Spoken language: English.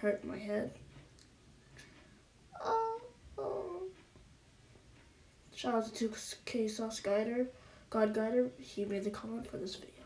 hurt my head. Oh, oh. Shout out to 2K Sauce Gyder, God Gyder. He made the comment for this video.